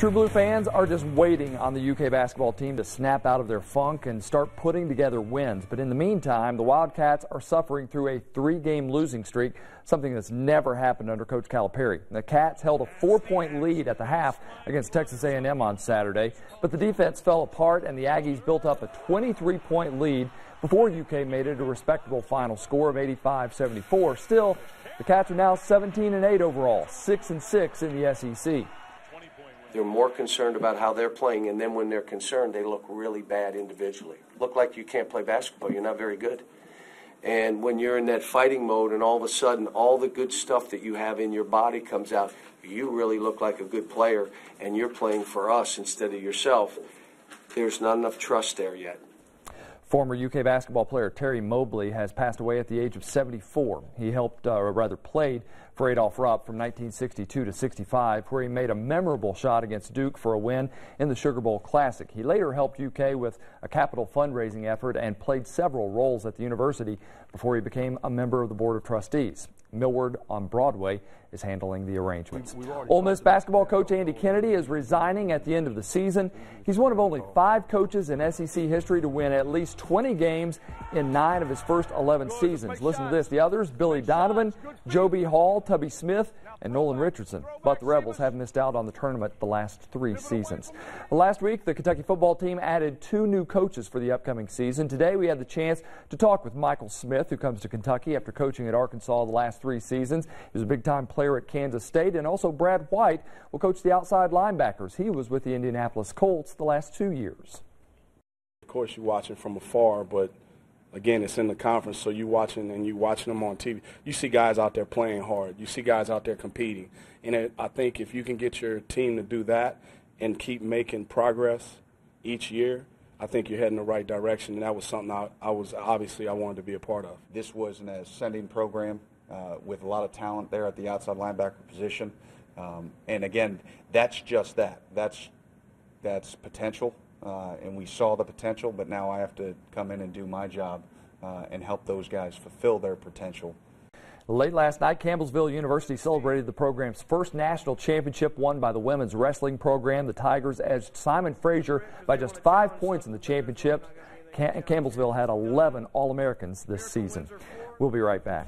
True Blue fans are just waiting on the UK basketball team to snap out of their funk and start putting together wins. But in the meantime, the Wildcats are suffering through a three-game losing streak, something that's never happened under Coach Calipari. The Cats held a four-point lead at the half against Texas A&M on Saturday, but the defense fell apart and the Aggies built up a 23-point lead before UK made it a respectable final score of 85-74. Still, the Cats are now 17 and 8 overall, 6 and 6 in the SEC. They're more concerned about how they're playing, and then when they're concerned, they look really bad individually. Look like you can't play basketball. You're not very good. And when you're in that fighting mode, and all of a sudden, all the good stuff that you have in your body comes out, you really look like a good player, and you're playing for us instead of yourself. There's not enough trust there yet. Former UK basketball player Terry Mobley has passed away at the age of 74. He helped, uh, or rather played, for Adolph Rupp from 1962 to 65, where he made a memorable shot against Duke for a win in the Sugar Bowl Classic. He later helped UK with a capital fundraising effort and played several roles at the university before he became a member of the Board of Trustees. Milward on Broadway is handling the arrangements. Ole Miss basketball coach Andy Kennedy is resigning at the end of the season. He's one of only five coaches in SEC history to win at least 20 games in nine of his first 11 seasons. Listen to this. The others, Billy Donovan, Joe B. Hall, Tubby Smith, and Nolan Richardson. But the Rebels have missed out on the tournament the last three seasons. Last week, the Kentucky football team added two new coaches for the upcoming season. Today, we had the chance to talk with Michael Smith, who comes to Kentucky after coaching at Arkansas the last three seasons. He was a big-time player at Kansas State, and also Brad White will coach the outside linebackers. He was with the Indianapolis Colts the last two years. Of course, you're watching from afar, but again, it's in the conference, so you're watching and you watching them on TV. You see guys out there playing hard. You see guys out there competing, and it, I think if you can get your team to do that and keep making progress each year, I think you're heading the right direction. And that was something I, I was obviously I wanted to be a part of. This was an ascending program uh, with a lot of talent there at the outside linebacker position, um, and again, that's just that. That's that's potential uh, and we saw the potential, but now I have to come in and do my job uh, and help those guys fulfill their potential. Late last night, Campbellsville University celebrated the program's first national championship won by the women's wrestling program. The Tigers edged Simon Fraser by just five points in the championship. Campbellsville had 11 All-Americans this season. We'll be right back.